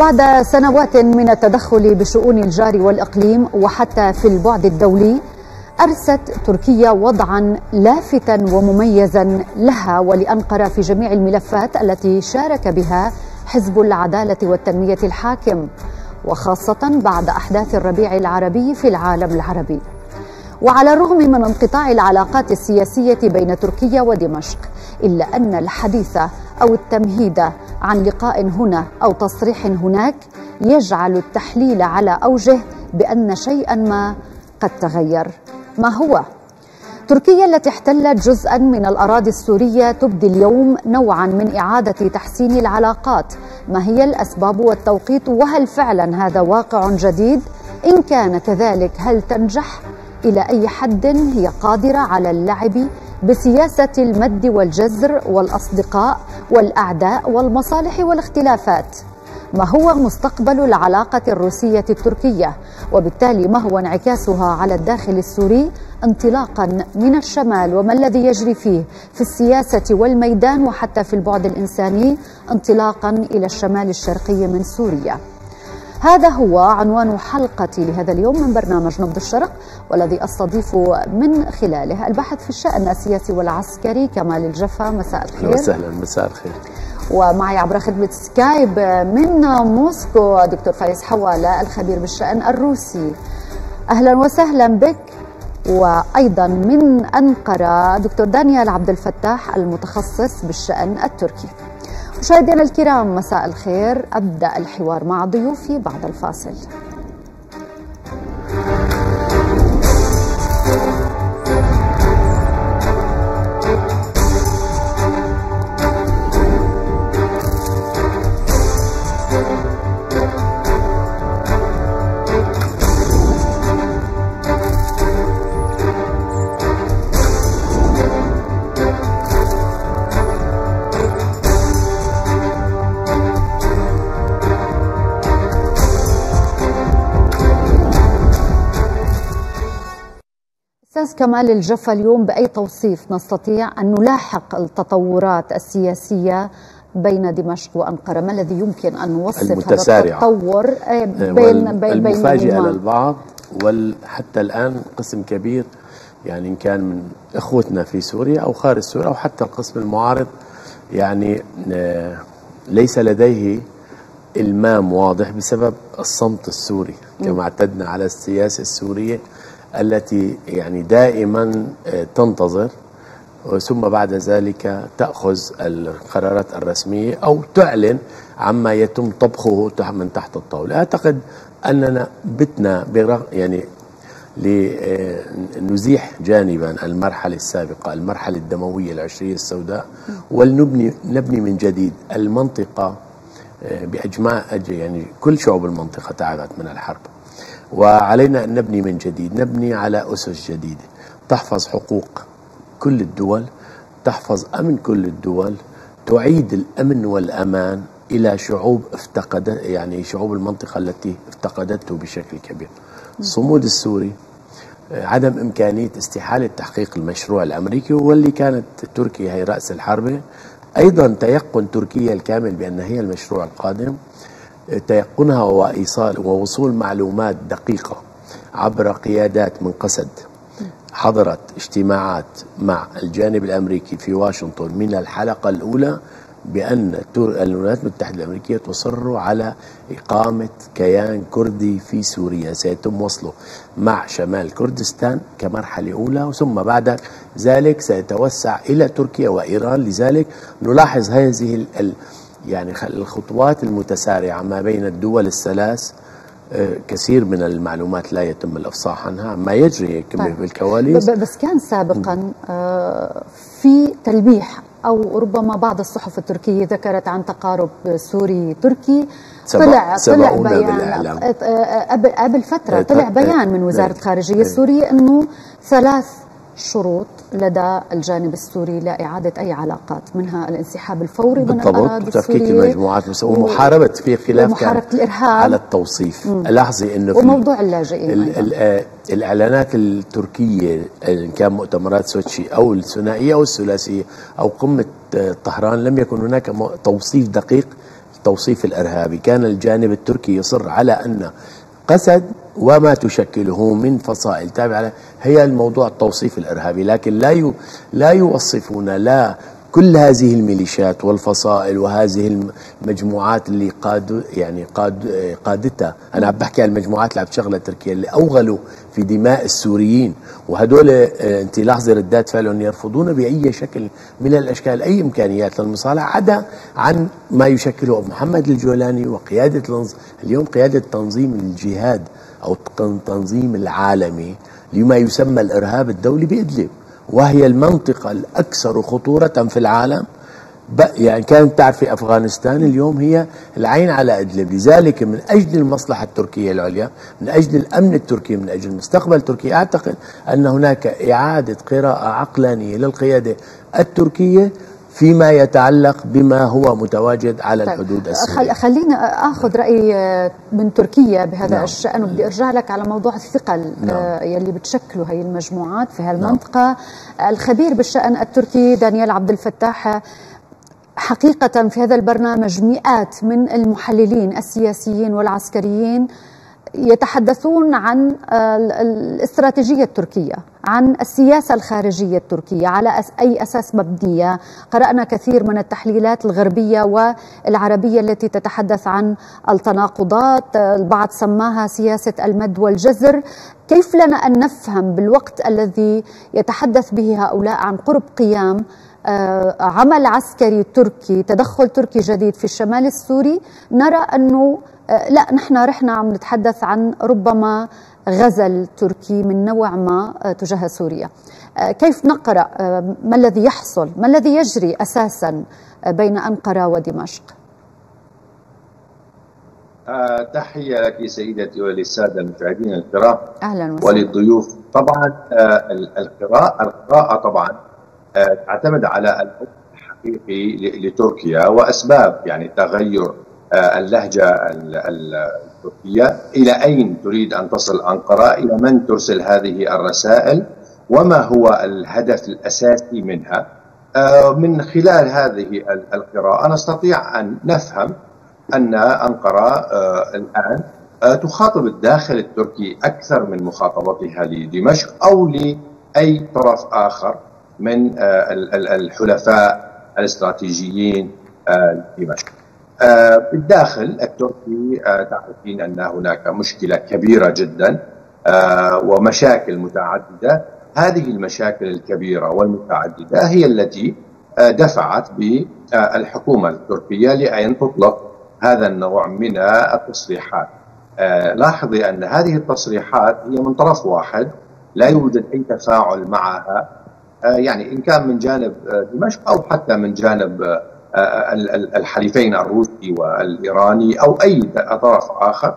بعد سنوات من التدخل بشؤون الجار والإقليم وحتى في البعد الدولي أرست تركيا وضعا لافتا ومميزا لها ولأنقرة في جميع الملفات التي شارك بها حزب العدالة والتنمية الحاكم وخاصة بعد أحداث الربيع العربي في العالم العربي. وعلى الرغم من انقطاع العلاقات السياسية بين تركيا ودمشق إلا أن الحديث أو التمهيد عن لقاء هنا أو تصريح هناك يجعل التحليل على أوجه بأن شيئا ما قد تغير ما هو؟ تركيا التي احتلت جزءا من الأراضي السورية تبدي اليوم نوعا من إعادة تحسين العلاقات، ما هي الأسباب والتوقيت وهل فعلا هذا واقع جديد؟ إن كان كذلك هل تنجح إلى أي حد هي قادرة على اللعب بسياسة المد والجزر والأصدقاء والأعداء والمصالح والاختلافات. ما هو مستقبل العلاقة الروسية التركية؟ وبالتالي ما هو انعكاسها على الداخل السوري انطلاقا من الشمال؟ وما الذي يجري فيه؟ في السياسة والميدان وحتى في البعد الإنساني انطلاقا إلى الشمال الشرقي من سوريا. هذا هو عنوان حلقتي لهذا اليوم من برنامج نبض الشرق والذي أستضيف من خلاله الباحث في الشأن السياسي والعسكري كمال الجفا. مساء الخير. وسهلا. مساء الخير. ومعي عبر خدمة سكايب من موسكو دكتور فايز حوالة الخبير بالشأن الروسي. أهلا وسهلا بك. وأيضا من أنقرة دكتور دانيال عبد الفتاح المتخصص بالشأن التركي. مشاهدينا الكرام مساء الخير. أبدأ الحوار مع ضيوفي بعد الفاصل. كمال الجفا اليوم بأي توصيف نستطيع أن نلاحق التطورات السياسية بين دمشق وأنقرة ما الذي يمكن أن نوصف المتسارعة. هذا التطور آه، بين بين بين المفاجئة بينهما؟ للبعض وحتى الآن قسم كبير يعني إن كان من إخوتنا في سوريا أو خارج سوريا أو حتى القسم المعارض يعني آه، ليس لديه إلمام واضح بسبب الصمت السوري كما اعتدنا على السياسة السورية التي يعني دائما آه، تنتظر ثم بعد ذلك تأخذ القرارات الرسمية أو تعلن عما يتم طبخه من تحت الطاولة. أعتقد أننا بتنا يعني لنزيح جانبا المرحلة السابقة المرحلة الدموية العشرية السوداء ولنبني نبني من جديد المنطقة آه، بأجماع أج- يعني كل شعوب المنطقة تعبت من الحرب. وعلينا أن نبني من جديد نبني على أسس جديدة. تحفظ حقوق كل الدول تحفظ أمن كل الدول تعيد الأمن والأمان إلى شعوب افتقدت يعني شعوب المنطقة التي افتقدته بشكل كبير. الصمود السوري عدم إمكانية استحالة تحقيق المشروع الأمريكي واللي كانت تركيا هي رأس الحرب أيضا تيقن تركيا الكامل بأن هي المشروع القادم. تيقنها وإيصال ووصول معلومات دقيقة عبر قيادات من قسد حضرت اجتماعات مع الجانب الأمريكي في واشنطن من الحلقة الأولى بأن الولايات المتحدة الأمريكية تصر على إقامة كيان كردي في سوريا. سيتم وصله مع شمال كردستان كمرحلة أولى ثم بعد ذلك سيتوسع إلى تركيا وإيران. لذلك نلاحظ هذه يعني الخطوات المتسارعة ما بين الدول الثلاث آه، كثير من المعلومات لا يتم الإفصاح عنها ما يجري طيب. بالكواليس بس كان سابقا آه، في تلميح أو ربما بعض الصحف التركية ذكرت عن تقارب سوري تركي سبق- طلع طلع بيان. آه، قبل قبل فترة طلع بيان من وزارة. الخارجيه. السورية إنه ثلاث شروط لدى الجانب السوري لإعادة أي علاقات منها الانسحاب الفوري من الأراضي وتفكيك المجموعات ومحاربة في خلاف ومحاربة كان الإرهاب. على التوصيف لاحظي إنه في وموضوع اللاجئين ال أيضاً. ال آه، الإعلانات التركية إن كان مؤتمرات سوتشي أو الثنائية أو الثلاثية أو قمة آه، طهران لم يكن هناك توصيف دقيق التوصيف الإرهابي كان الجانب التركي يصر على أن قسد وما تشكله من فصائل. تابعه هي الموضوع التوصيف الإرهابي لكن لا لا يوصفون لا كل هذه الميليشيات والفصائل وهذه المجموعات اللي قاد يعني قاد قادتها. أنا عم بحكي عن المجموعات اللي عم تشغلها تركيا اللي أوغلوا في دماء السوريين وهدول آه، أنت لاحظي ردات فعلهم يرفضون بأي شكل من الأشكال أي إمكانيات للمصالحة عدا عن ما يشكله أبو محمد الجولاني وقيادة اليوم قيادة تنظيم الجهاد أو التنظيم العالمي لما يسمى الإرهاب الدولي بإدلب. وهي المنطقة الأكثر خطورة في العالم. يعني كانت تعرفي أفغانستان اليوم هي العين على إدلب. لذلك من أجل المصلحة التركية العليا من أجل الأمن التركي من أجل مستقبل تركيا أعتقد أن هناك إعادة قراءة عقلانية للقيادة التركية فيما يتعلق بما هو متواجد على طيب الحدود السورية خلينا آخذ رأي آه، من تركيا بهذا نعم. الشأن وبدي أرجع لك على موضوع الثقل نعم. آه، يلي بتشكله هي المجموعات في هالمنطقة نعم. الخبير بالشأن التركي دانيال عبد الفتاح حقيقة في هذا البرنامج مئات من المحللين السياسيين والعسكريين يتحدثون عن الاستراتيجية التركية عن السياسة الخارجية التركية على أي أساس مبنية. قرأنا كثير من التحليلات الغربية والعربية التي تتحدث عن التناقضات. البعض سماها سياسة المد والجزر. كيف لنا أن نفهم بالوقت الذي يتحدث به هؤلاء عن قرب قيام آه، عمل عسكري تركي تدخل تركي جديد في الشمال السوري نرى أنه آه، لا نحن رحنا عم نتحدث عن ربما غزل تركي من نوع ما آه، تجاه سوريا. كيف نقرأ؟ ما الذي يحصل؟ ما الذي يجري أساسا بين أنقرة ودمشق؟ تحية لك سيدتي وللسادة المشاهدين الكرام أهلا وسهلا. وللضيوف. طبعا القراءة القراءة طبعا تعتمد على الحكم الحقيقي لتركيا وأسباب يعني تغير آه، اللهجة التركية. إلى أين تريد أن تصل أنقرة؟ إلى من ترسل هذه الرسائل؟ وما هو الهدف الأساسي منها؟ آه، من خلال هذه القراءة نستطيع أن نفهم أن أنقرة آه، الآن تخاطب الداخل التركي أكثر من مخاطبتها لدمشق أو لأي طرف آخر. من آه، الحلفاء الاستراتيجيين لدمشق. آه، بالداخل التركي آه، تعرفين أن هناك مشكلة كبيرة جدا ومشاكل متعددة هذه المشاكل الكبيرة والمتعددة هي التي دفعت بالحكومة التركية لأن تطلق هذا النوع من التصريحات. لاحظي أن هذه التصريحات هي من طرف واحد لا يوجد أي تفاعل معها آه، يعني إن كان من جانب آه، دمشق أو حتى من جانب آه، الحليفين الروسي والإيراني أو أي طرف آخر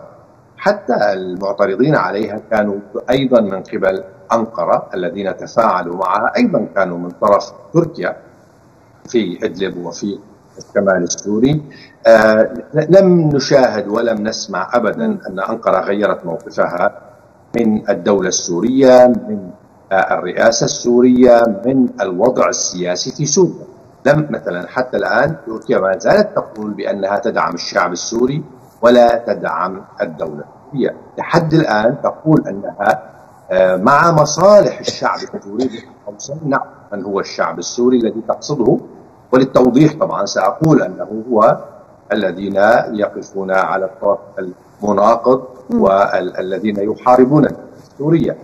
حتى المعترضين عليها كانوا أيضا من قبل أنقرة الذين تفاعلوا معها أيضا كانوا من طرف تركيا في إدلب وفي الشمال السوري. لم نشاهد ولم نسمع أبدا أن أنقرة غيرت موقفها من الدولة السورية من الرئاسة السورية من الوضع السياسي في سوريا. لم مثلا حتى الآن تركيا ما زالت تقول بأنها تدعم الشعب السوري ولا تدعم الدولة السورية. لحد الآن تقول أنها آه، مع مصالح الشعب السوري نعم من هو الشعب السوري الذي تقصده. وللتوضيح طبعا سأقول أنه هو الذين يقفون على الطرف المناقض والذين يحاربون سوريا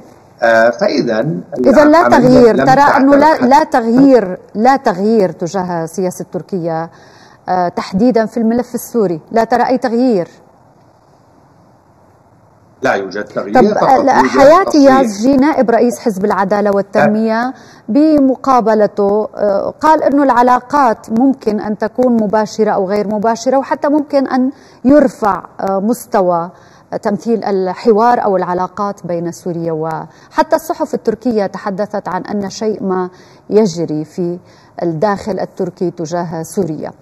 فاذا اذا لا تغيير. ترى أنه لا لا تغيير لا تغيير تجاه السياسة التركيه آه، تحديدا في الملف السوري. لا ترى أي تغيير؟ لا يوجد تغيير طب حياتي يازجي نائب رئيس حزب العدالة والتنمية بمقابلته آه، قال أنه العلاقات ممكن أن تكون مباشرة أو غير مباشرة وحتى ممكن أن يرفع مستوى تمثيل الحوار أو العلاقات بين سوريا وحتى الصحف التركية تحدثت عن أن شيء ما يجري في الداخل التركي تجاه سوريا.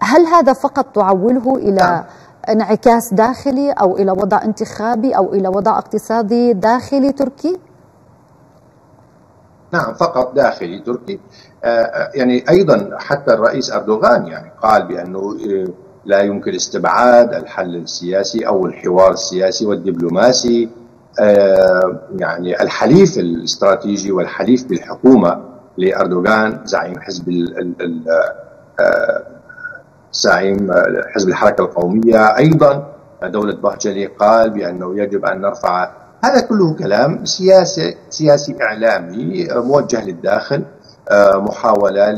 هل هذا فقط تعوله إلى نعم. انعكاس داخلي أو إلى وضع انتخابي أو إلى وضع اقتصادي داخلي تركي؟ نعم فقط داخلي تركي آه، آه، يعني أيضا حتى الرئيس أردوغان يعني قال بأنه آه، لا يمكن استبعاد الحل السياسي أو الحوار السياسي والدبلوماسي آه، يعني الحليف الاستراتيجي والحليف بالحكومة لأردوغان زعيم حزب آه، زعيم حزب الحركة القومية. أيضا دولة بهجلي قال بأنه يجب أن نرفع هذا كله كلام سياسي سياسي إعلامي موجه للداخل آه، محاولة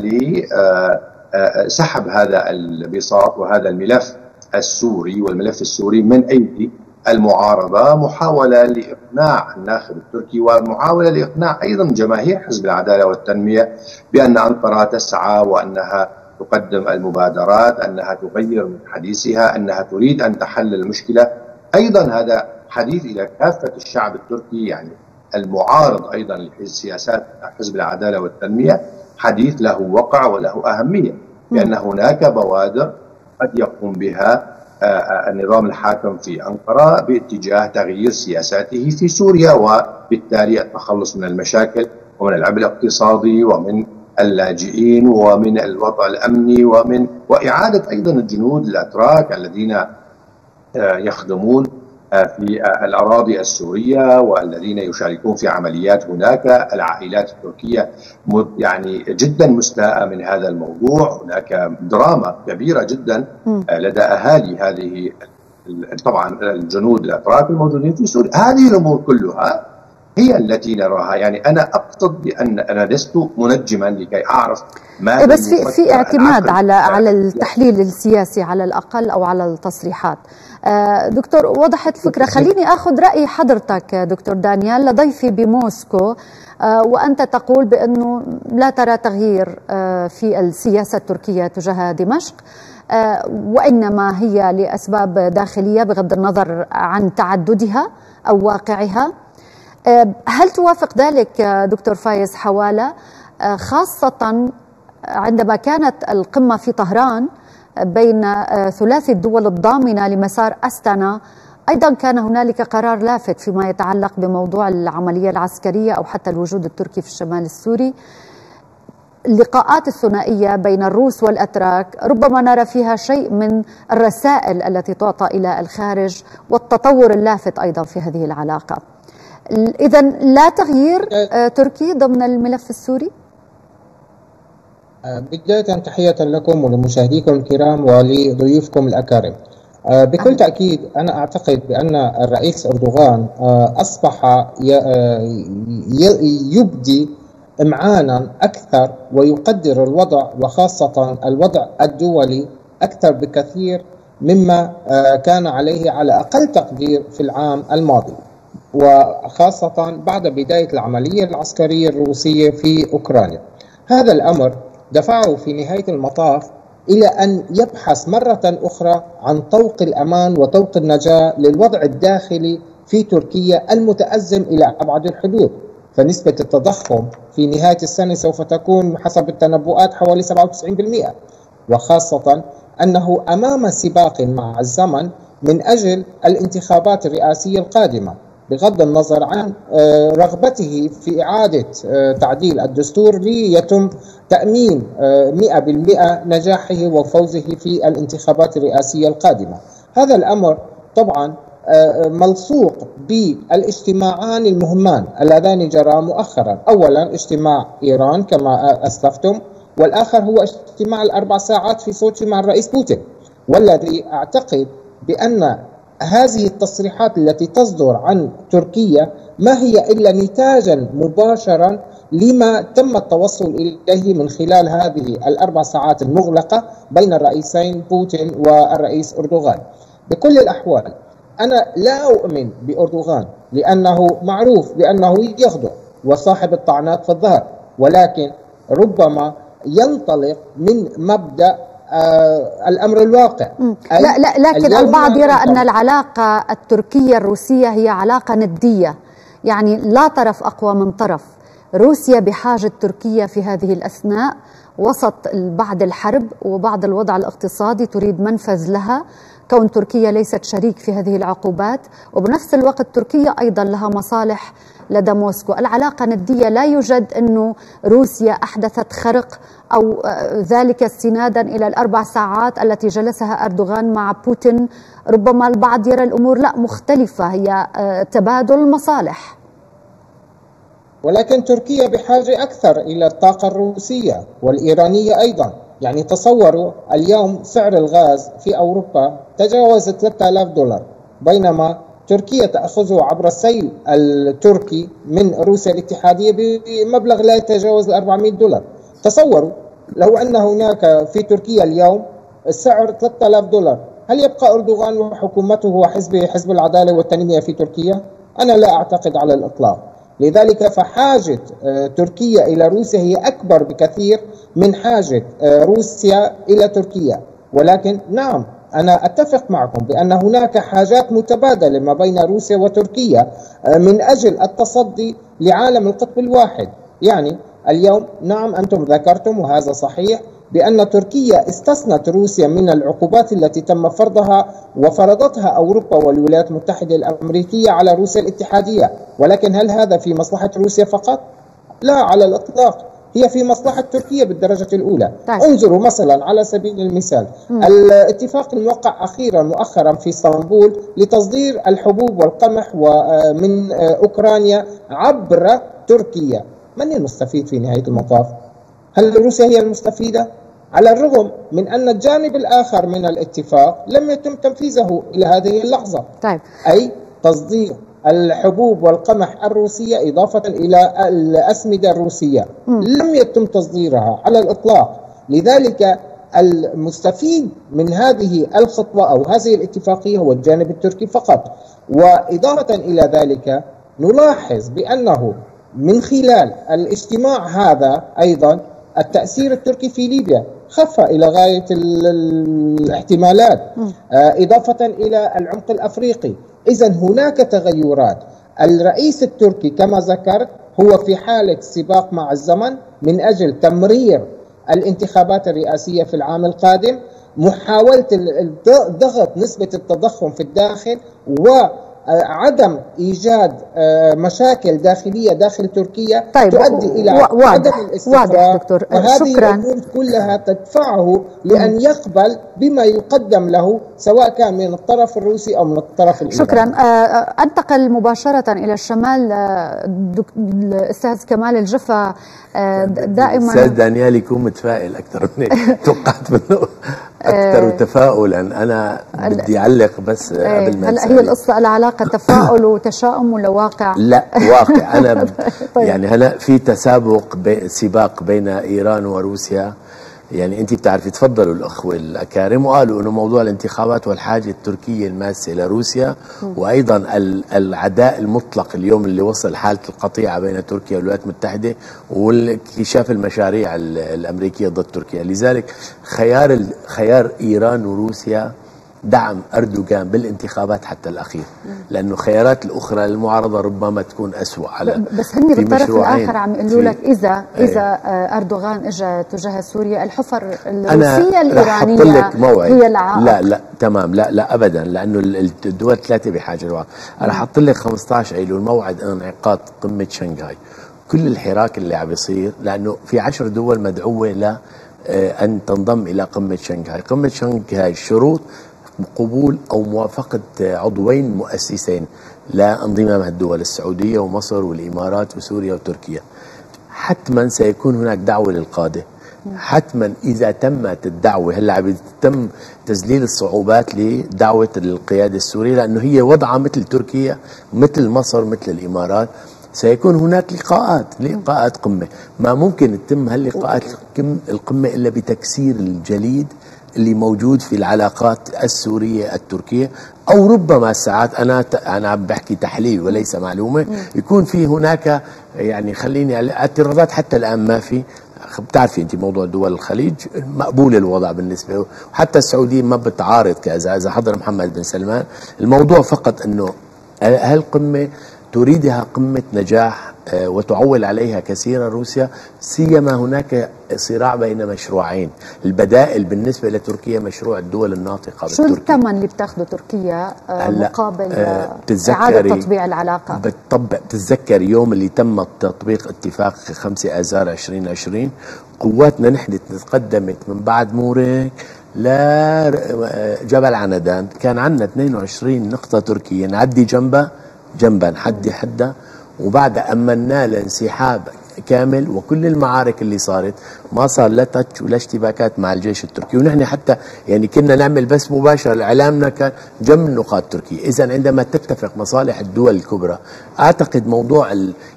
لسحب هذا البساط وهذا الملف السوري والملف السوري من أيدي المعارضة محاولة لإقناع الناخب التركي ومحاولة لإقناع أيضا جماهير حزب العدالة والتنمية بأن أنقرة تسعى وأنها تقدم المبادرات أنها تغير من حديثها أنها تريد أن تحل المشكلة. أيضا هذا حديث إلى كافة الشعب التركي يعني المعارض أيضا لسياسات حزب العدالة والتنمية. حديث له وقع وله أهمية. لأن هناك بوادر قد يقوم بها النظام الحاكم في أنقرة باتجاه تغيير سياساته في سوريا وبالتالي التخلص من المشاكل ومن العبء الاقتصادي ومن اللاجئين ومن الوضع الأمني ومن وإعادة أيضا الجنود الأتراك الذين آه، يخدمون آه، في الأراضي السورية والذين يشاركون في عمليات هناك. العائلات التركية يعني جدا مستاءة من هذا الموضوع. هناك دراما كبيرة جدا لدى أهالي هذه طبعا الجنود الأتراك الموجودين في سوريا. هذه الأمور كلها هي التي نراها. يعني أنا أقصد بأن أنا لست منجما لكي أعرف ما إيه، بس في في اعتماد على على التحليل السياسي على الأقل أو على التصريحات. دكتور وضحت الفكرة. خليني آخذ رأي حضرتك دكتور دانيال لضيفي بموسكو آه، وأنت تقول بأنه لا ترى تغيير آه، في السياسة التركية تجاه دمشق وإنما هي لأسباب داخلية بغض النظر عن تعددها أو واقعها. هل توافق ذلك دكتور فايز حوالة؟ خاصة عندما كانت القمة في طهران بين ثلاثي الدول الضامنة لمسار أستنا. أيضا كان هنالك قرار لافت فيما يتعلق بموضوع العملية العسكرية أو حتى الوجود التركي في الشمال السوري. اللقاءات الثنائية بين الروس والأتراك ربما نرى فيها شيء من الرسائل التي تعطى إلى الخارج والتطور اللافت أيضا في هذه العلاقة. إذا لا تغيير آه، تركي ضمن الملف السوري؟ آه، بداية تحية لكم ولمشاهديكم الكرام ولضيوفكم الأكارم. آه، بكل تأكيد أنا أعتقد بأن الرئيس أردوغان أصبح يبدي إمعانا أكثر ويقدر الوضع وخاصة الوضع الدولي أكثر بكثير مما كان عليه على أقل تقدير في العام الماضي. وخاصة بعد بداية العملية العسكرية الروسية في أوكرانيا. هذا الأمر دفعه في نهاية المطاف إلى أن يبحث مرة أخرى عن طوق الأمان وطوق النجاة للوضع الداخلي في تركيا المتأزم إلى أبعد الحدود. فنسبة التضخم في نهاية السنة سوف تكون حسب التنبؤات حوالي 97% وخاصة أنه أمام سباق مع الزمن من أجل الانتخابات الرئاسية القادمة. بغض النظر عن آه، رغبته في إعادة آه، تعديل الدستور ليتم تأمين 100% آه، نجاحه وفوزه في الانتخابات الرئاسية القادمة. هذا الأمر طبعا ملصوق بالاجتماعان المهمان اللذان جرى مؤخرا. أولا اجتماع إيران كما أسلفتم والآخر هو اجتماع الأربع ساعات في سوتشي مع الرئيس بوتين. والذي أعتقد بأن هذه التصريحات التي تصدر عن تركيا ما هي إلا نتاجا مباشرا لما تم التوصل إليه من خلال هذه الأربع ساعات المغلقة بين الرئيسين بوتين والرئيس أردوغان. بكل الأحوال أنا لا أؤمن بأردوغان لأنه معروف بأنه يخضع وصاحب الطعنات في الظهر ولكن ربما ينطلق من مبدأ الأمر الواقع. لا لا لكن البعض يرى أن العلاقة التركية الروسية هي علاقة نديه يعني لا طرف أقوى من طرف. روسيا بحاجة تركيا في هذه الأثناء. وسط بعد الحرب وبعد الوضع الاقتصادي تريد منفذ لها. كون تركيا ليست شريك في هذه العقوبات وبنفس الوقت تركيا أيضا لها مصالح لدى موسكو. العلاقة ندية لا يوجد أنه روسيا أحدثت خرق أو ذلك استنادا إلى الأربع ساعات التي جلسها أردوغان مع بوتين. ربما البعض يرى الأمور لا مختلفة هي آه، تبادل مصالح ولكن تركيا بحاجة أكثر إلى الطاقة الروسية والإيرانية أيضا. يعني تصوروا اليوم سعر الغاز في أوروبا تجاوز 3000 دولار بينما تركيا تأخذه عبر السيل التركي من روسيا الاتحادية بمبلغ لا يتجاوز 400 دولار تصوروا لو أن هناك في تركيا اليوم السعر 3000 دولار هل يبقى أردوغان وحكومته وحزبه حزب العدالة والتنمية في تركيا؟ أنا لا أعتقد على الإطلاق لذلك فحاجة آه، تركيا إلى روسيا هي أكبر بكثير من حاجة آه، روسيا إلى تركيا. ولكن نعم أنا أتفق معكم بأن هناك حاجات متبادلة ما بين روسيا وتركيا آه، من أجل التصدي لعالم القطب الواحد. يعني اليوم نعم أنتم ذكرتم وهذا صحيح بأن تركيا استثنت روسيا من العقوبات التي تم فرضها وفرضتها أوروبا والولايات المتحدة الأمريكية على روسيا الاتحادية ولكن هل هذا في مصلحة روسيا فقط؟ لا على الإطلاق هي في مصلحة تركيا بالدرجة الأولى طيب. انظروا مثلا على سبيل المثال م. الاتفاق الموقع أخيرا مؤخرا في إسطنبول لتصدير الحبوب والقمح من أوكرانيا عبر تركيا من المستفيد في نهاية المطاف؟ هل روسيا هي المستفيدة؟ على الرغم من أن الجانب الآخر من الاتفاق لم يتم تنفيذه إلى هذه اللحظة طيب. أي تصدير الحبوب والقمح الروسية إضافة إلى الأسمدة الروسية م. لم يتم تصديرها على الإطلاق لذلك المستفيد من هذه الخطوة أو هذه الاتفاقية هو الجانب التركي فقط وإضافة إلى ذلك نلاحظ بأنه من خلال الاجتماع هذا أيضا التأثير التركي في ليبيا. خف إلى غاية الاحتمالات. آه، إضافة إلى العمق الأفريقي. إذا هناك تغيرات. الرئيس التركي كما ذكرت هو في حالة سباق مع الزمن من أجل تمرير الانتخابات الرئاسية في العام القادم محاولة ضغط نسبة التضخم في الداخل و عدم إيجاد آه، مشاكل داخلية داخل تركيا طيب تؤدي إلى عدم الاستقرار. دكتور. وهذه شكرا. الأمور كلها تدفعه لأن يقبل بما يقدم له سواء كان من الطرف الروسي أو من الطرف الإيراني. شكرا. آه، آه، أنتقل مباشرة إلى الشمال الاستاذ كمال الجفا دائما. أستاذ دانيال يكون متفائل أكثر مني توقعت منه. أكثر تفاؤلا. أنا بدي أعلق بس قبل ما هلأ هي القصة لها علاقة تفاؤل وتشاؤم ولا واقع؟ لا واقع. أنا طيب. يعني هلأ في تسابق بي سباق بين إيران وروسيا. يعني انت بتعرفي تفضلوا الاخوه الاكارم وقالوا إنه موضوع الانتخابات والحاجة التركية الماسة لروسيا وأيضا العداء المطلق اليوم اللي وصل حالة القطيعة بين تركيا والولايات المتحدة واكتشاف المشاريع الأمريكية ضد تركيا. لذلك خيار خيار إيران وروسيا دعم أردوغان بالانتخابات حتى الأخير لأنه خيارات الأخرى للمعارضة ربما تكون أسوأ على بس هن بالطرف الآخر عم يقولوا لك إذا إذا آه، أردوغان إجا تجاه سوريا الحفر الروسية الإيرانية لك موعد. هي العائق. لا لا تمام. لا لا أبدا لأنه الدول الثلاثة بحاجة لبعض. أنا حط لك 15 أيلول موعد انعقاد قمة شنغهاي. كل الحراك اللي عم بيصير لأنه في عشر دول مدعوة ل آه، أن تنضم إلى قمة شنغهاي. قمة شنغهاي الشروط قبول أو موافقة عضوين مؤسسين. لانضمام الدول السعودية ومصر والإمارات وسوريا وتركيا. حتما سيكون هناك دعوة للقادة. حتما إذا تمت الدعوة هلأ عم يتم تذليل الصعوبات لدعوة القيادة السورية لأنه هي وضعها مثل تركيا مثل مصر مثل الإمارات. سيكون هناك لقاءات لقاءات قمة. ما ممكن تتم هاللقاءات القمة إلا بتكسير الجليد اللي موجود في العلاقات السورية التركية أو ربما ساعات أنا أنا بحكي تحليل وليس معلومة يكون في هناك يعني خليني اعتراضات حتى الآن ما في. بتعرفي أنت موضوع دول الخليج مقبول الوضع بالنسبة له. حتى السعودية ما بتعارض كذا إذا حضر محمد بن سلمان. الموضوع فقط إنه هالقمه تريدها قمة نجاح وتعول عليها كثيرا روسيا سيما هناك صراع بين مشروعين. البدائل بالنسبة لتركيا مشروع الدول الناطقة شو الثمن اللي بتاخده تركيا آه، مقابل آه إعادة تطبيع العلاقة؟ بتطبق بتتذكر يوم اللي تم تطبيق اتفاق 5 آذار 2020 قواتنا نحن تقدمت من بعد موريك لجبل عندان كان عندنا 22 نقطة تركية. نعدي جنبها جنبا حدي حدا وبعد أمنا لانسحاب كامل وكل المعارك اللي صارت ما صار لا تاتش ولا اشتباكات مع الجيش التركي. ونحن حتى يعني كنا نعمل بس مباشر إعلامنا كان جنب النقاط تركيا اذا عندما تتفق مصالح الدول الكبرى أعتقد موضوع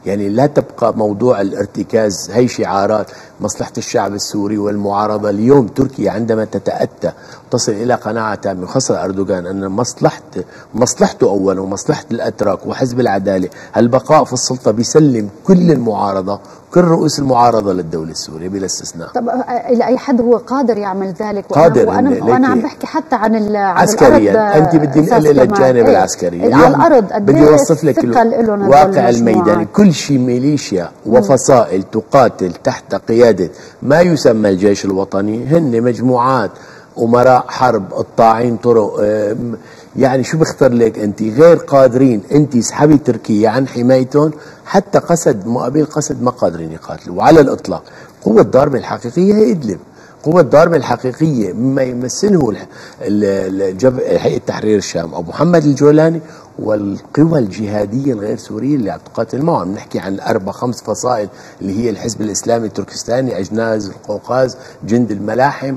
يعني لا تبقى موضوع الارتكاز هي شعارات مصلحة الشعب السوري والمعارضة. اليوم تركيا عندما تتأتى تصل إلى قناعة تامة خاصة أردوغان أن مصلحة مصلحته أولا ومصلحة الأتراك وحزب العدالة البقاء في السلطة بيسلم كل المعارضة كل رؤوس المعارضة للدولة السورية بلا استثناء. طب إلى أي حد هو قادر يعمل ذلك؟ قادر وأنا, وأنا, وأنا عم بحكي حتى عن, عسكريا. أنت بدي نقل إلى الجانب العسكري. على الأرض بدي أوصف لك الواقع الميداني. كل شيء ميليشيا وفصائل تقاتل تحت قيادة ما يسمى الجيش الوطني. هن مجموعات أمراء حرب قطاعين طرق يعني شو بختار لك أنت؟ غير قادرين. أنت اسحبي تركيا عن حمايتهم حتى قسد مقابل قسد ما قادرين يقاتلوا وعلى الإطلاق. قوة الضربة الحقيقية هي إدلب. قوة الضربة الحقيقية مما يمثله هيئة تحرير الشام أو محمد الجولاني والقوى الجهادية الغير سورية اللي عم تقاتل معهم. نحكي عن أربع خمس فصائل اللي هي الحزب الإسلامي التركستاني أجناز القوقاز جند الملاحم.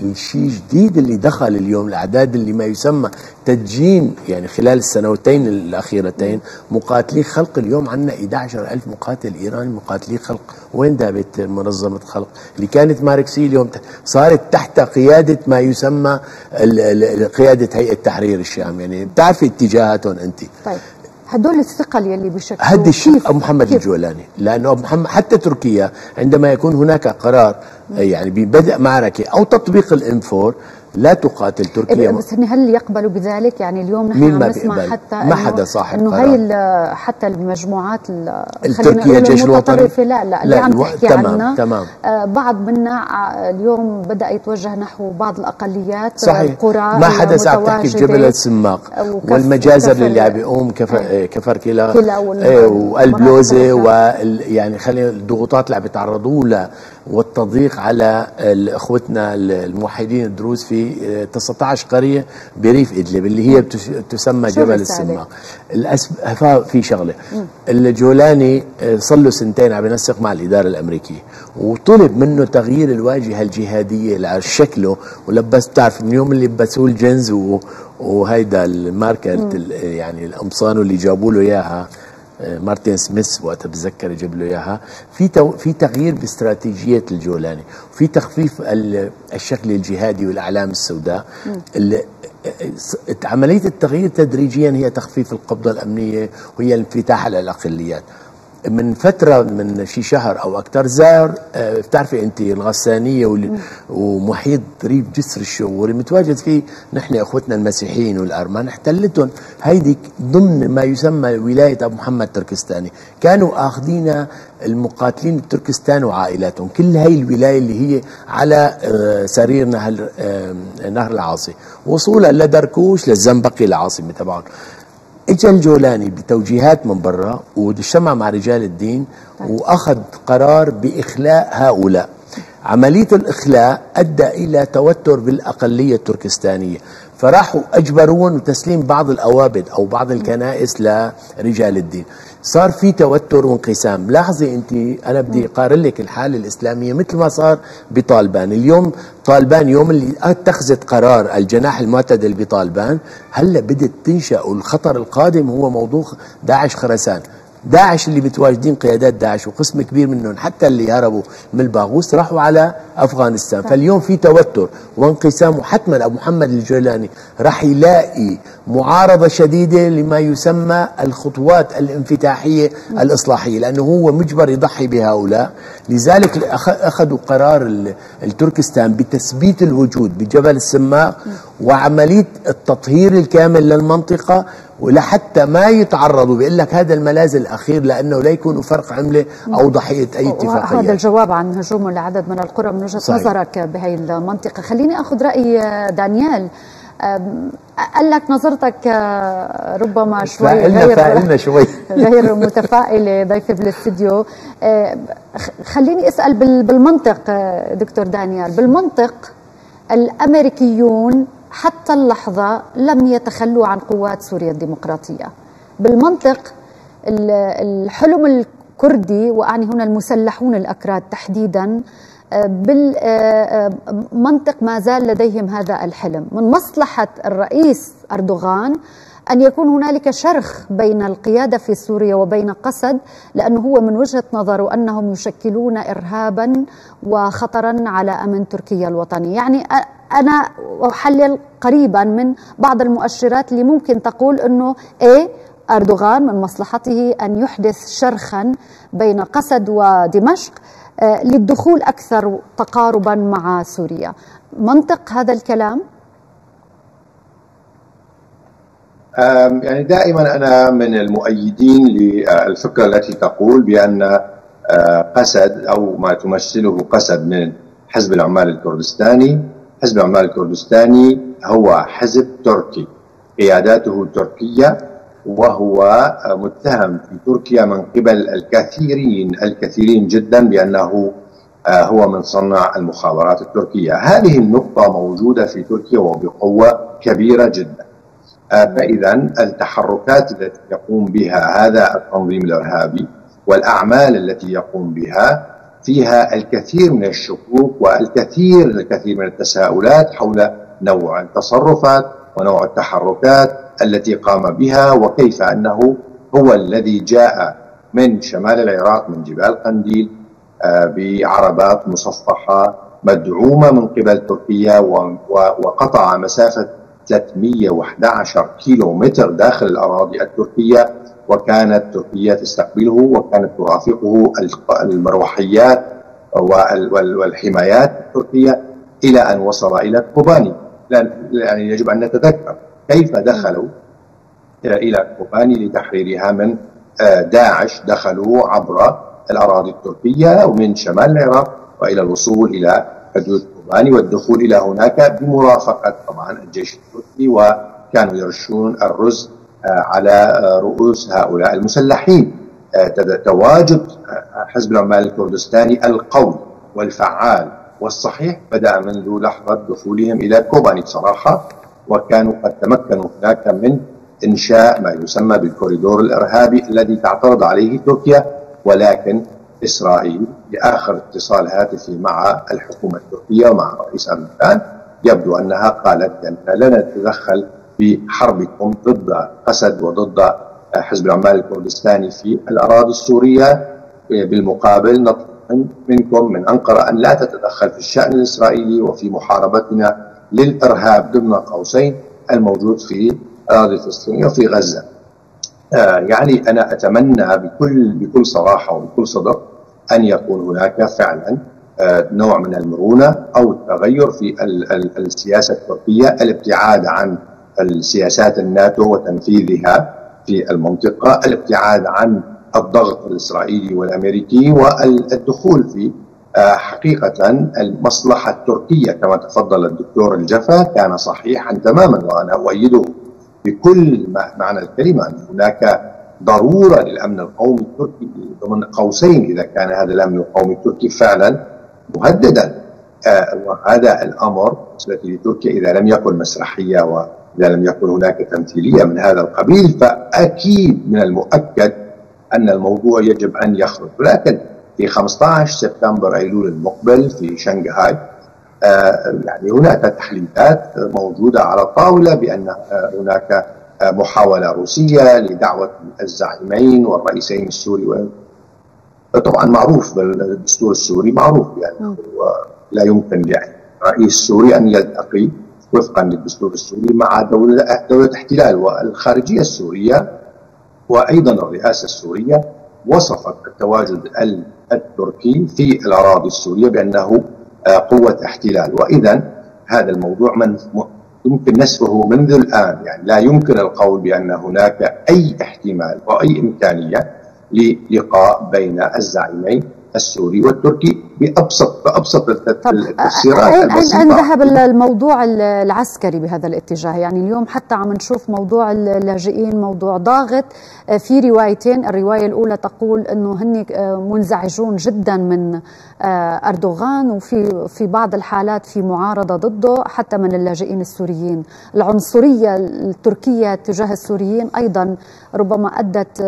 الشيء جديد اللي دخل اليوم الأعداد اللي ما يسمى تدجين يعني خلال السنوتين الأخيرتين مقاتلي خلق اليوم عندنا 11 ألف مقاتل إيراني مقاتلي خلق. وين ذهبت منظمة خلق؟ اللي كانت ماركسيه اليوم صارت تحت قيادة ما يسمى قيادة هيئة تحرير الشام. يعني بتعرفي اتجاهاتهم انت. طيب. هدول الثقل يلي بشكل هدي الشيء أبو محمد كيف؟ الجولاني. لأنه أبو محمد حتى تركيا عندما يكون هناك قرار يعني ببدء معركة أو تطبيق الإنفور لا تقاتل تركيا. إيه، بس هل يقبلوا بذلك؟ يعني اليوم نحن عم نسمع حتى ما حدا صاحب إنه هي حتى المجموعات التركية الجيش الوطني؟ لا لا اللي عم تحكي تمام عنها. تمام. آه بعض منا اليوم بدأ يتوجه نحو بعض الأقليات صحيح. القرى ما حدا عم تحكي بجبل السماق. والمجازر اللي عم بيقوم كفر كفر كلا, كلا إيه وقلب لوزه ويعني خلينا الضغوطات اللي عم بيتعرضوا لها والتضييق على إخوتنا الموحدين الدروز في 19 قرية بريف إدلب اللي هي تسمى جبل السماق في شغلة. الجولاني صار له سنتين عم ينسق مع الإدارة الأمريكية. وطلب منه تغيير الواجهة الجهادية لشكله ولبس بتعرف من يوم اللي لبسوه الجنز وهيدا الماركة يعني القمصان اللي جابوا له إياها. مارتن سميث وقت بتذكر جاب له إياها. في في تغيير باستراتيجية الجولاني وفي تخفيف الشكل الجهادي والأعلام السوداء. عمليه التغيير تدريجيا هي تخفيف القبضة الأمنية وهي الانفتاح على الأقليات. من فترة من شي شهر أو أكثر زار آه، بتعرفي أنت الغسانية ومحيط ريف جسر الشغوري متواجد فيه نحن أخوتنا المسيحيين والأرمان احتلتهم. هيدي ضمن ما يسمى ولاية أبو محمد تركستاني. كانوا آخذين المقاتلين التركستان وعائلاتهم كل هاي الولاية اللي هي على آه، سرير نهر, نهر العاصي. وصولا لدركوش للزنبقي العاصمة تبعهم. اجى الجولاني بتوجيهات من برا واجتمع مع رجال الدين وأخذ قرار بإخلاء هؤلاء. عملية الإخلاء أدى إلى توتر بالأقلية التركستانية. فراحوا اجبروهم وتسليم بعض الأوابد أو بعض الكنائس لرجال الدين. صار في توتر وانقسام. لاحظي أنت أنا بدي أقارن لك الحالة الإسلامية مثل ما صار بطالبان. اليوم طالبان يوم اللي أتخذت قرار الجناح المعتدل بطالبان هلأ بدت تنشأ والخطر القادم هو موضوع داعش خرسان. داعش اللي متواجدين قيادات داعش وقسم كبير منهم حتى اللي هربوا من الباغوس راحوا على أفغانستان. فاليوم في توتر وانقسام وحتما أبو محمد الجولاني راح يلاقي معارضة شديدة لما يسمى الخطوات الانفتاحية الإصلاحية لأنه هو مجبر يضحي بهؤلاء. لذلك أخذوا قرار التركستان بتثبيت الوجود بجبل السماق وعملية التطهير الكامل للمنطقة ولحتى ما يتعرضوا بيقول لك هذا الملاذ الأخير لأنه لا يكونوا فرق عملة أو ضحية أي اتفاقية. هذا الجواب عن هجوم لعدد من القرى من وجهة نظرك بهي المنطقة. خليني أخذ رأي دانيال. قال لك نظرتك آه، ربما شوي غير فائلنا شوي. غير متفائلة ضيفي بالاستديو آه، خليني أسأل بالمنطق آه، دكتور دانيال. بالمنطق الأمريكيون حتى اللحظة لم يتخلوا عن قوات سوريا الديمقراطية. بالمنطق الحلم الكردي وأعني هنا المسلحون الأكراد تحديدا بالمنطق ما زال لديهم هذا الحلم. من مصلحة الرئيس أردوغان أن يكون هنالك شرخ بين القيادة في سوريا وبين قسد لأنه هو من وجهة نظره أنهم يشكلون إرهابا وخطرا على أمن تركيا الوطني يعني أنا أحلل قريبا من بعض المؤشرات اللي ممكن تقول أنه إيه أردوغان من مصلحته أن يحدث شرخا بين قسد ودمشق آه، للدخول أكثر تقاربا مع سوريا. منطق هذا الكلام؟ يعني دائما أنا من المؤيدين للفكرة التي تقول بأن آه، قسد أو ما تمثله قسد من حزب العمال الكردستاني حزب العمال الكردستاني هو حزب تركي قياداته تركية وهو متهم في تركيا من قبل الكثيرين الكثيرين جدا بأنه آه، هو من صنع المخابرات التركية، هذه النقطة موجودة في تركيا وبقوة كبيرة جدا. فاذا التحركات التي يقوم بها هذا التنظيم الإرهابي والأعمال التي يقوم بها فيها الكثير من الشكوك والكثير الكثير من التساؤلات حول نوع التصرفات ونوع التحركات التي قام بها وكيف أنه هو الذي جاء من شمال العراق من جبال قنديل آه، بعربات مصفحة مدعومة من قبل تركيا وقطع مسافة 311 كيلو متر داخل الأراضي التركية وكانت تركيا تستقبله وكانت ترافقه المروحيات والحمايات التركية إلى أن وصل إلى كوباني. يعني يجب أن نتذكر كيف دخلوا إلى كوباني لتحريرها من آه، داعش دخلوا عبر الأراضي التركية ومن شمال العراق وإلى الوصول إلى حدود كوباني والدخول إلى هناك بمرافقة طبعا الجيش التركي وكانوا يرشون الرز آه، على آه، رؤوس هؤلاء المسلحين. تواجد حزب العمال الكردستاني القوي والفعال والصحيح بدأ منذ لحظة دخولهم إلى كوباني بصراحة وكانوا قد تمكنوا هناك من إنشاء ما يسمى بالكوريدور الإرهابي الذي تعترض عليه تركيا ولكن إسرائيل بآخر اتصال هاتفي مع الحكومة التركية ومع رئيس أردوغان يبدو أنها قالت أننا لا نتدخل في حربكم ضد أسد وضد حزب العمال الكردستاني في الأراضي السورية. بالمقابل نطلب منكم من أنقرة أن لا تتدخل في الشأن الإسرائيلي وفي محاربتنا للإرهاب ضمن قوسين الموجود في أراضي فلسطين وفي غزة. آه يعني أنا أتمنى بكل بكل صراحة وبكل صدق أن يكون هناك فعلا آه نوع من المرونة أو التغير في ال ال السياسة التركية الابتعاد عن السياسات الناتو وتنفيذها في المنطقة الابتعاد عن الضغط الإسرائيلي والأمريكي والدخول في آه، حقيقة المصلحة التركية. كما تفضل الدكتور الجفا كان صحيحا تماما وأنا أؤيده بكل معنى الكلمة أن هناك ضرورة للأمن القومي التركي ضمن قوسين إذا كان هذا الأمن القومي التركي فعلا مهددا. آه، وهذا الأمر بالنسبة لتركيا إذا لم يكن مسرحية وإذا لم يكن هناك تمثيلية من هذا القبيل فأكيد من المؤكد أن الموضوع يجب أن يخرج. ولكن في 15 سبتمبر أيلول المقبل في شنغهاي آه، يعني هناك تحليلات موجودة على الطاولة بأن آه، هناك محاولة روسية لدعوة الزعيمين والرئيسين السوري طبعا معروف بالدستور السوري معروف يعني. لا يمكن لرئيس سوري أن يلتقي وفقا للدستور السوري مع دولة دولة احتلال. والخارجية السورية وأيضا الرئاسة السورية وصفت التواجد التركي في الأراضي السورية بأنه آه، قوة احتلال. وإذا هذا الموضوع من يمكن نسفه منذ الآن يعني لا يمكن القول بأن هناك أي احتمال وأي إمكانية للقاء بين الزعيمين. السوري والتركي بابسط بأبسط التفسيرات البسيطة. أين ذهب الموضوع العسكري بهذا الاتجاه. يعني اليوم حتى عم نشوف موضوع اللاجئين موضوع ضاغط. في روايتين. الرواية الأولى تقول إنه هن منزعجون جدا من أردوغان وفي في بعض الحالات في معارضة ضده حتى من اللاجئين السوريين. العنصرية التركية تجاه السوريين أيضا ربما أدت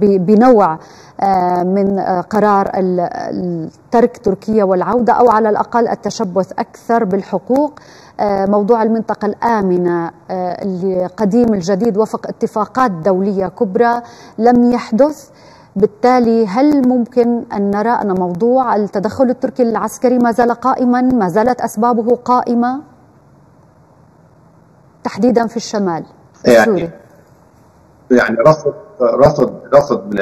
بنوع من قرار ترك تركيا والعودة أو على الأقل التشبث أكثر بالحقوق. آه، موضوع المنطقة الآمنة القديم آه، الجديد وفق اتفاقات دولية كبرى لم يحدث. بالتالي هل ممكن أن نرى أن موضوع التدخل التركي العسكري ما زال قائما؟ ما زالت أسبابه قائمة؟ تحديدا في الشمال. يعني, يعني رفض رفض رفض من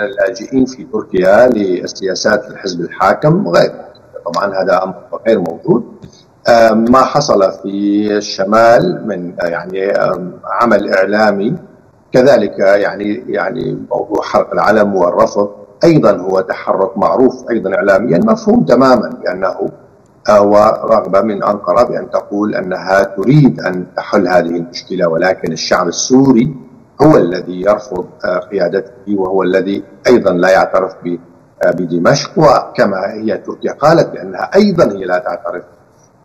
اللاجئين في تركيا لسياسات الحزب الحاكم غير. طبعا هذا أمر غير موجود. ما حصل في الشمال من يعني عمل إعلامي. كذلك يعني يعني موضوع حرق العلم والرفض أيضا هو تحرك معروف أيضا اعلاميا مفهوم تماما بأنه هو رغبه من انقره بأن تقول أنها تريد أن تحل هذه المشكلة ولكن الشعب السوري هو الذي يرفض آه، قيادته وهو الذي أيضا لا يعترف آه، بدمشق وكما هي تركيا قالت بأنها أيضا هي لا تعترف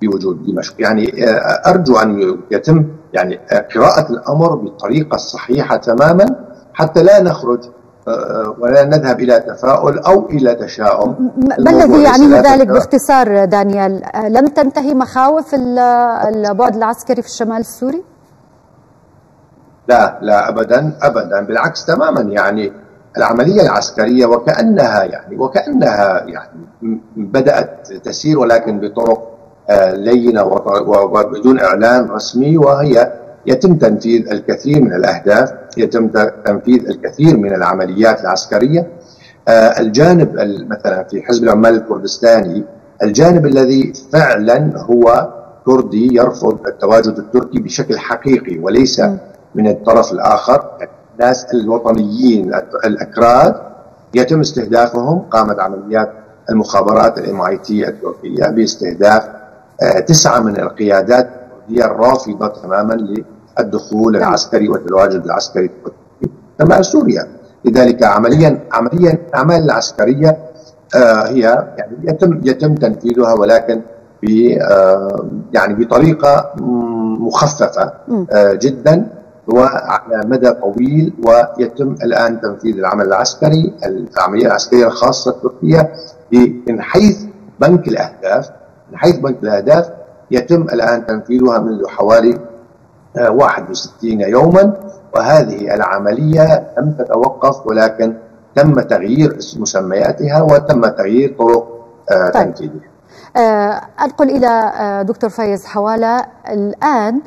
بوجود دمشق. يعني آه، أرجو أن يتم يعني قراءة الأمر بالطريقة الصحيحة تماما حتى لا نخرج ولا نذهب إلى تفاؤل أو إلى تشاؤم. ما الذي يعنيه ذلك باختصار دانيال؟ لم تنتهي مخاوف البعد العسكري في الشمال السوري؟ لا لا ابدا ابدا. بالعكس تماما يعني العملية العسكرية وكأنها يعني وكأنها يعني بدأت تسير ولكن بطرق آه، لينة وبدون إعلان رسمي وهي يتم تنفيذ الكثير من الأهداف يتم تنفيذ الكثير من العمليات العسكرية. آه، الجانب مثلا في حزب العمال الكردستاني الجانب الذي فعلا هو كردي يرفض التواجد التركي بشكل حقيقي وليس من الطرف الآخر الناس الوطنيين الأكراد يتم استهدافهم قامت عمليات المخابرات الإم آي تي التركيه باستهداف آه، تسعة من القيادات هي الرافضة تماما للدخول نعم. العسكري والتواجد العسكري شمال سوريا. لذلك عمليا عمليا الأعمال العسكرية آه، هي يعني يتم يتم تنفيذها ولكن ب آه، يعني بطريقة مخففة جدا. وعلى مدى طويل ويتم الآن تنفيذ العمل العسكري العملية العسكرية الخاصة التركيه من حيث بنك الأهداف من حيث بنك الأهداف يتم الآن تنفيذها منذ حوالي 61 آه، يوما وهذه العملية لم تتوقف ولكن تم تغيير مسمياتها وتم تغيير طرق آه، طيب. تنفيذها. آه، انقل إلى دكتور فايز حوالة الآن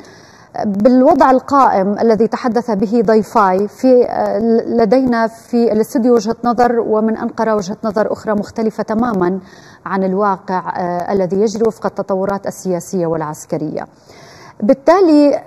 بالوضع القائم الذي تحدث به ضيفاي في لدينا في الاستوديو وجهة نظر ومن أنقرة وجهة نظر أخرى مختلفة تماما عن الواقع آه، الذي يجري وفق التطورات السياسية والعسكرية. بالتالي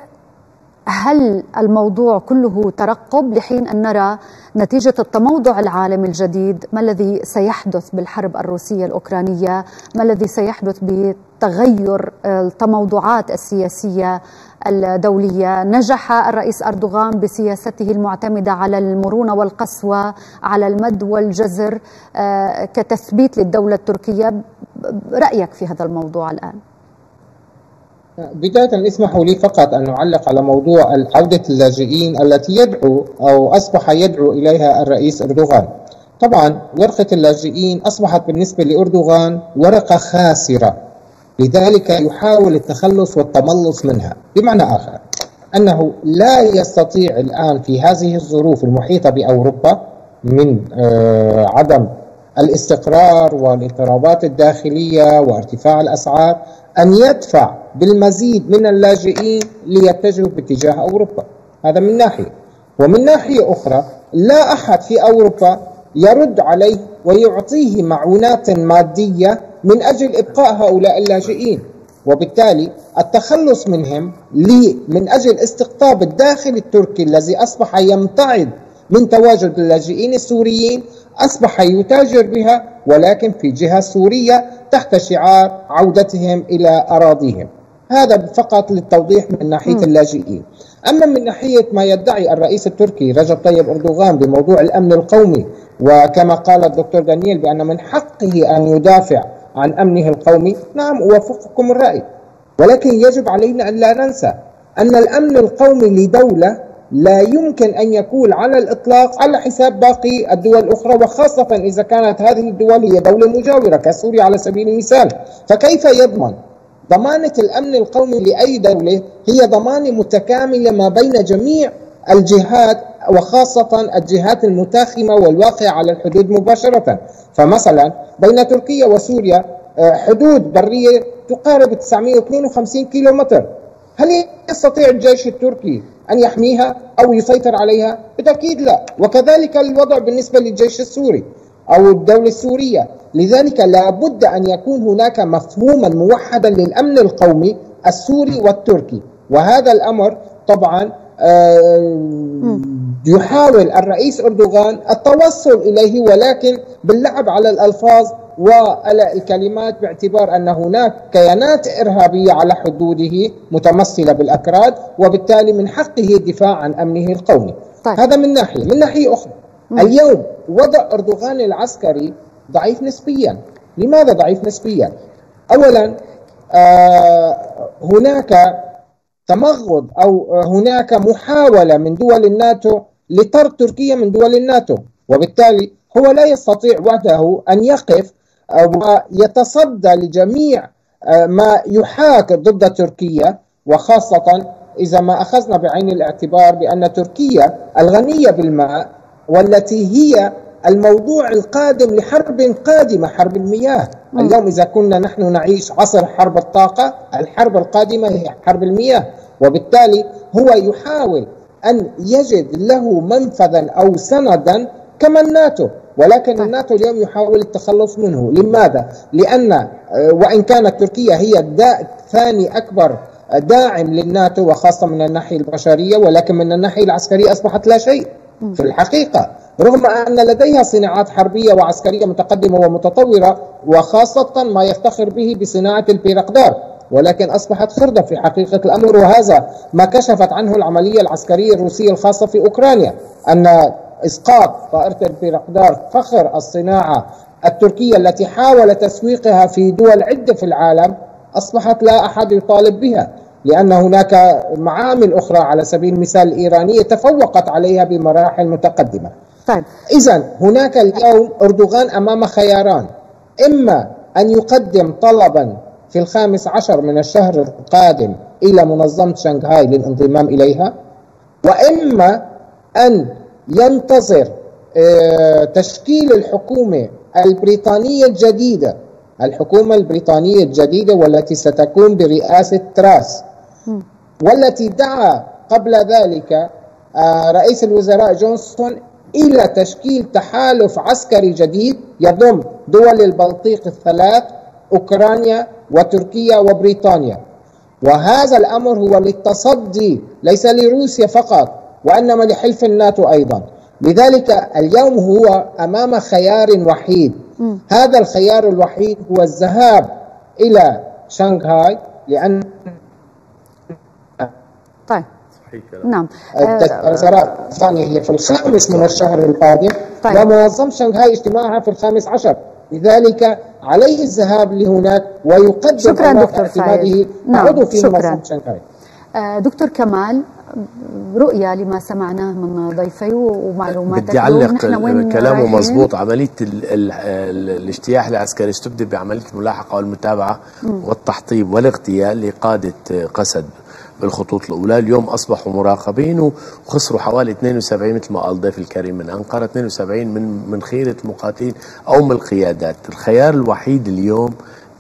هل الموضوع كله ترقب لحين أن نرى نتيجة التموضع العالمي الجديد؟ ما الذي سيحدث بالحرب الروسية الأوكرانية؟ ما الذي سيحدث بتغير التموضعات السياسية؟ الدولية. نجح الرئيس أردوغان بسياسته المعتمدة على المرونة والقسوة على المد والجزر. آه، كتثبيت للدولة التركية. رأيك في هذا الموضوع الآن؟ بداية اسمحوا لي فقط أن أعلق على موضوع عودة اللاجئين التي يدعو أو أصبح يدعو إليها الرئيس أردوغان. طبعا ورقة اللاجئين أصبحت بالنسبة لأردوغان ورقة خاسرة. لذلك يحاول التخلص والتملص منها. بمعنى آخر أنه لا يستطيع الآن في هذه الظروف المحيطة بأوروبا من آه، عدم الاستقرار والاضطرابات الداخلية وارتفاع الأسعار أن يدفع بالمزيد من اللاجئين ليتجهوا باتجاه أوروبا. هذا من ناحية. ومن ناحية أخرى لا أحد في أوروبا يرد عليه ويعطيه معونات مادية من أجل إبقاء هؤلاء اللاجئين. وبالتالي التخلص منهم من أجل استقطاب الداخل التركي الذي أصبح يمتعض من تواجد اللاجئين السوريين أصبح يتاجر بها ولكن في جهة سورية تحت شعار عودتهم إلى أراضيهم. هذا فقط للتوضيح من ناحية اللاجئين. أما من ناحية ما يدعي الرئيس التركي رجب طيب أردوغان بموضوع الأمن القومي وكما قال الدكتور دانييل بأن من حقه أن يدافع عن أمنه القومي نعم أوافقكم الرأي ولكن يجب علينا أن لا ننسى أن الأمن القومي لدولة لا يمكن أن يكون على الإطلاق على حساب باقي الدول الأخرى وخاصة إذا كانت هذه الدول هي دولة مجاورة كسوريا على سبيل المثال. فكيف يضمن ضمانة الأمن القومي لأي دولة هي ضمانة متكاملة ما بين جميع الجهات وخاصة الجهات المتاخمة والواقعة على الحدود مباشرة. فمثلا بين تركيا وسوريا آه، حدود برية تقارب 952 كيلومتر. هل يستطيع الجيش التركي أن يحميها أو يسيطر عليها؟ بالتأكيد لا. وكذلك الوضع بالنسبة للجيش السوري أو الدولة السورية. لذلك لا بد أن يكون هناك مفهوما موحدا للأمن القومي السوري والتركي. وهذا الأمر طبعا يحاول الرئيس أردوغان التوصل إليه ولكن باللعب على الألفاظ والكلمات باعتبار أن هناك كيانات إرهابية على حدوده متمثلة بالأكراد وبالتالي من حقه الدفاع عن أمنه القومي طيب. هذا من ناحية من ناحية أخرى مم. اليوم وضع أردوغان العسكري ضعيف نسبيا لماذا ضعيف نسبيا أولا آه هناك تمغض أو هناك محاولة من دول الناتو لطرد تركيا من دول الناتو وبالتالي هو لا يستطيع وحده أن يقف ويتصدى لجميع آه، ما يحاك ضد تركيا وخاصة إذا ما أخذنا بعين الاعتبار بأن تركيا الغنية بالماء والتي هي الموضوع القادم لحرب قادمة حرب المياه. اليوم إذا كنا نحن نعيش عصر حرب الطاقة الحرب القادمة هي حرب المياه. وبالتالي هو يحاول أن يجد له منفذا أو سندا كما الناتو. ولكن طيب. الناتو اليوم يحاول التخلص منه. لماذا؟ لأن آه، وإن كانت تركيا هي ثاني أكبر داعم للناتو وخاصة من الناحية البشرية ولكن من الناحية العسكرية أصبحت لا شيء. في الحقيقة رغم أن لديها صناعات حربية وعسكرية متقدمة ومتطورة وخاصة ما يفتخر به بصناعة البيرقدار ولكن أصبحت خردة في حقيقة الأمر وهذا ما كشفت عنه العملية العسكرية الروسية الخاصة في أوكرانيا أن إسقاط طائرة البيرقدار فخر الصناعة التركية التي حاول تسويقها في دول عدة في العالم أصبحت لا أحد يطالب بها لأن هناك معامل أخرى على سبيل المثال الإيرانية تفوقت عليها بمراحل متقدمة. طيب إذا هناك اليوم أردوغان أمام خياران. إما أن يقدم طلبا في الخامس عشر من الشهر القادم إلى منظمة شنغهاي للانضمام إليها وإما أن ينتظر آه، تشكيل الحكومة البريطانية الجديدة. الحكومة البريطانية الجديدة والتي ستكون برئاسة تراس. والتي دعا قبل ذلك آه، رئيس الوزراء جونسون إلى تشكيل تحالف عسكري جديد يضم دول البلطيق الثلاث أوكرانيا وتركيا وبريطانيا. وهذا الأمر هو للتصدي ليس لروسيا فقط وإنما لحلف الناتو أيضا. لذلك اليوم هو أمام خيار وحيد. م. هذا الخيار الوحيد هو الذهاب إلى شنغهاي لأن طيب. نعم. الثانية الثانية هي في الخامس من الشهر القادم. طيب. ومنظم شنغهاي اجتماعها في الخامس عشر. لذلك عليه الذهاب لهناك ويقدم شكرا دكتور سعيد نعم في منظمة شنغهاي. آه، دكتور كمال رؤية لما سمعناه من ضيفي ومعلومات بدي أعلق كلامه مضبوط عملية ال ال ال الاجتياح العسكري. استبدل بعملية الملاحقة والمتابعة والتحطيم والاغتيال لقادة قسد. بالخطوط الأولى. اليوم أصبحوا مراقبين وخسروا حوالي 72 مثل ما قال ضيف الكريم من أنقرة 72 من من خيرة المقاتلين أو من القيادات. الخيار الوحيد اليوم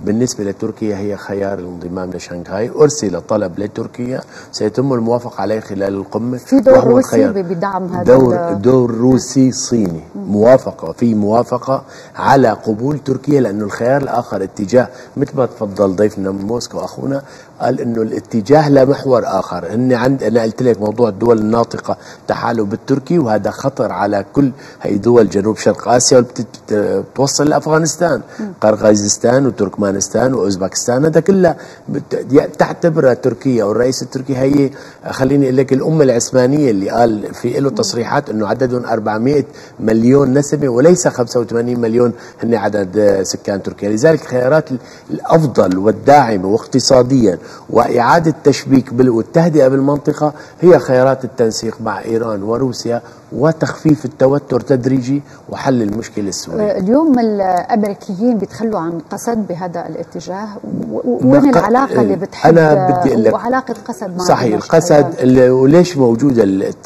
بالنسبة لتركيا هي خيار الانضمام لشنغهاي. أرسل طلب لتركيا سيتم الموافقة عليه خلال القمة في دور روسي بدعم هذا دور, دور روسي صيني. موافقة في موافقة على قبول تركيا لأنه الخيار الآخر اتجاه مثل ما تفضل ضيفنا من موسكو أخونا قال إنه الاتجاه لمحور آخر. ان عند أنا قلت لك موضوع الدول الناطقة تحالف بالتركي وهذا خطر على كل هي دول جنوب شرق آسيا وبتوصل لأفغانستان قرغيزستان وتركمانستان وأوزبكستان هذا كله تعتبر تركيا والرئيس التركي هي خليني أقول لك الأمة العثمانية اللي قال في له تصريحات إنه عددهم 400 مليون نسمة وليس 85 مليون هن عدد سكان تركيا. لذلك الخيارات الأفضل والداعمه واقتصاديا وإعادة تشبيك والتهدئة بالمنطقة هي خيارات التنسيق مع إيران وروسيا وتخفيف التوتر تدريجي وحل المشكلة السورية. أه، اليوم الأمريكيين بيتخلوا عن قسد بهذا الاتجاه. وين العلاقة اللي بتحب؟ أنا بدي أقول لك وعلاقة قسد مع صحيح القسد وليش موجود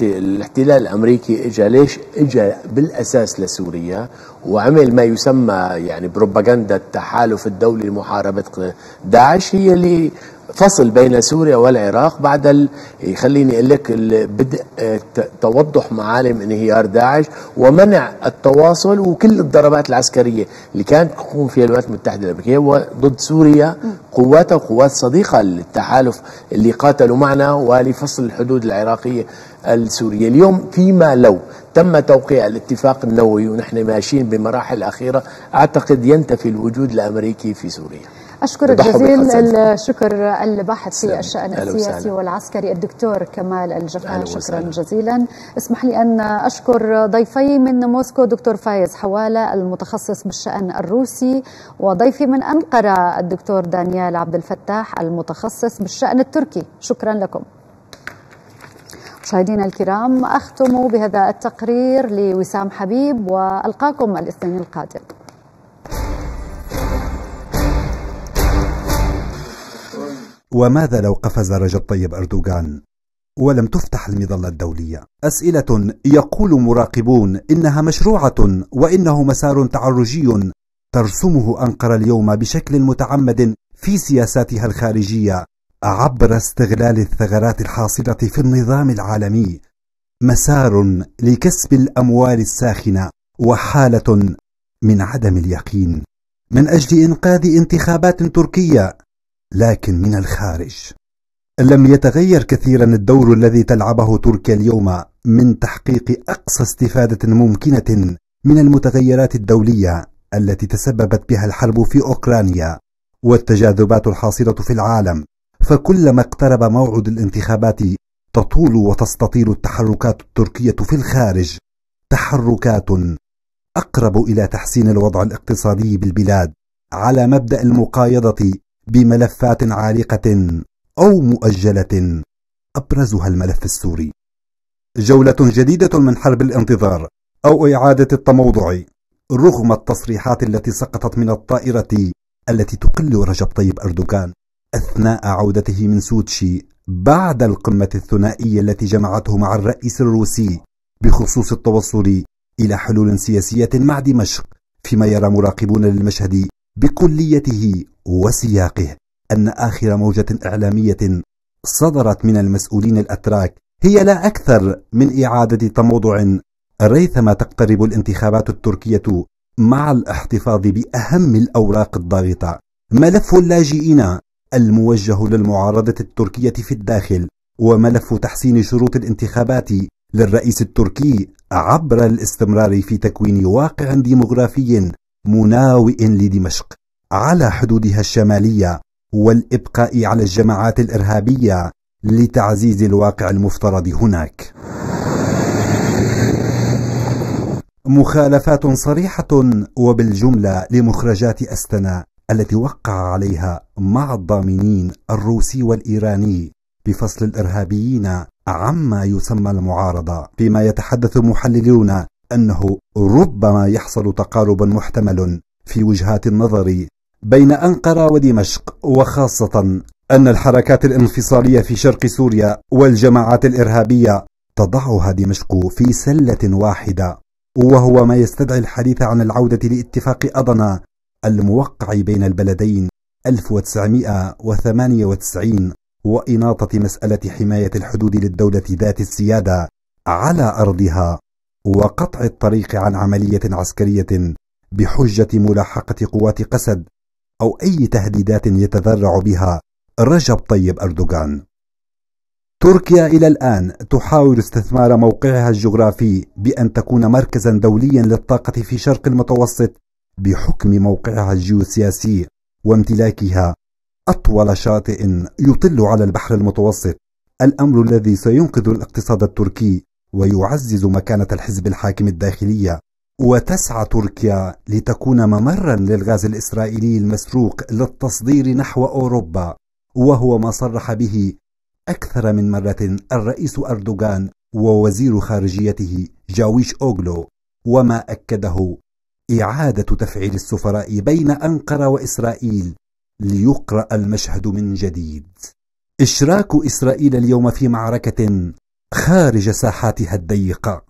الاحتلال الأمريكي إجا؟ ليش إجا بالأساس لسوريا؟ وعمل ما يسمى يعني بروباغندا التحالف الدولي لمحاربة داعش هي اللي فصل بين سوريا والعراق. بعد ال... خليني أقول لك بدء آه، توضح معالم انهيار داعش ومنع التواصل وكل الضربات العسكرية اللي كانت تقوم فيها الولايات المتحدة الأمريكية ضد سوريا قواتها وقوات صديقة للتحالف اللي قاتلوا معنا ولفصل الحدود العراقية السورية، اليوم فيما لو تم توقيع الاتفاق النووي ونحن ماشيين بمراحل أخيرة أعتقد ينتفي الوجود الأمريكي في سوريا. أشكرك جزيل الشكر الباحث في الشأن السياسي والعسكري الدكتور كمال الجفا شكرا جزيلا. اسمح لي أن أشكر ضيفي من موسكو دكتور فايز حوالة المتخصص بالشأن الروسي وضيفي من أنقرة الدكتور دانيال عبد الفتاح المتخصص بالشأن التركي. شكرا لكم. مشاهدينا الكرام أختم بهذا التقرير لوسام حبيب وألقاكم الاثنين القادم. وماذا لو قفز رجب طيب أردوغان؟ ولم تفتح المظلة الدولية. أسئلة يقول مراقبون إنها مشروعة وإنه مسار تعرجي ترسمه أنقرة اليوم بشكل متعمد في سياساتها الخارجية عبر استغلال الثغرات الحاصلة في النظام العالمي. مسار لكسب الأموال الساخنة وحالة من عدم اليقين. من أجل إنقاذ انتخابات تركية لكن من الخارج. لم يتغير كثيرا الدور الذي تلعبه تركيا اليوم من تحقيق أقصى استفادة ممكنة من المتغيرات الدولية التي تسببت بها الحرب في أوكرانيا والتجاذبات الحاصلة في العالم. فكلما اقترب موعد الانتخابات تطول وتستطيل التحركات التركية في الخارج تحركات أقرب إلى تحسين الوضع الاقتصادي بالبلاد على مبدأ المقايضة بملفات عالقة أو مؤجلة. أبرزها الملف السوري. جولة جديدة من حرب الانتظار أو إعادة التموضع رغم التصريحات التي سقطت من الطائرة التي تقل رجب طيب أردوغان أثناء عودته من سوتشي بعد القمة الثنائية التي جمعته مع الرئيس الروسي بخصوص التوصل إلى حلول سياسية مع دمشق فيما يرى مراقبون للمشهد بكليته وسياقه أن آخر موجة إعلامية صدرت من المسؤولين الأتراك هي لا أكثر من إعادة تموضع ريثما تقترب الانتخابات التركية مع الاحتفاظ بأهم الأوراق الضاغطة. ملف اللاجئين الموجه للمعارضة التركية في الداخل وملف تحسين شروط الانتخابات للرئيس التركي عبر الاستمرار في تكوين واقع ديمغرافي مناوئ لدمشق. على حدودها الشمالية والإبقاء على الجماعات الإرهابية لتعزيز الواقع المفترض هناك. مخالفات صريحة وبالجملة لمخرجات أستنا التي وقع عليها مع الضامنين الروسي والإيراني بفصل الإرهابيين عما يسمى المعارضة. فيما يتحدث محللون أنه ربما يحصل تقارب محتمل في وجهات النظر بين أنقرة ودمشق وخاصة أن الحركات الانفصالية في شرق سوريا والجماعات الإرهابية تضعها دمشق في سلة واحدة وهو ما يستدعي الحديث عن العودة لاتفاق أضنا الموقع بين البلدين 1998 وإناطة مسألة حماية الحدود للدولة ذات السيادة على أرضها. وقطع الطريق عن عملية عسكرية بحجة ملاحقة قوات قسد أو أي تهديدات يتذرع بها رجب طيب أردوغان. تركيا إلى الآن تحاول استثمار موقعها الجغرافي بأن تكون مركزا دوليا للطاقة في شرق المتوسط بحكم موقعها الجيوسياسي وامتلاكها. أطول شاطئ يطل على البحر المتوسط. الأمر الذي سينقذ الاقتصاد التركي ويعزز مكانة الحزب الحاكم الداخلية. وتسعى تركيا لتكون ممرا للغاز الإسرائيلي المسروق للتصدير نحو أوروبا. وهو ما صرح به أكثر من مرة الرئيس أردوغان ووزير خارجيته جاويش أوغلو. وما أكده إعادة تفعيل السفراء بين أنقرة وإسرائيل ليقرأ المشهد من جديد. إشراك إسرائيل اليوم في معركة خارج ساحاتها الضيقة.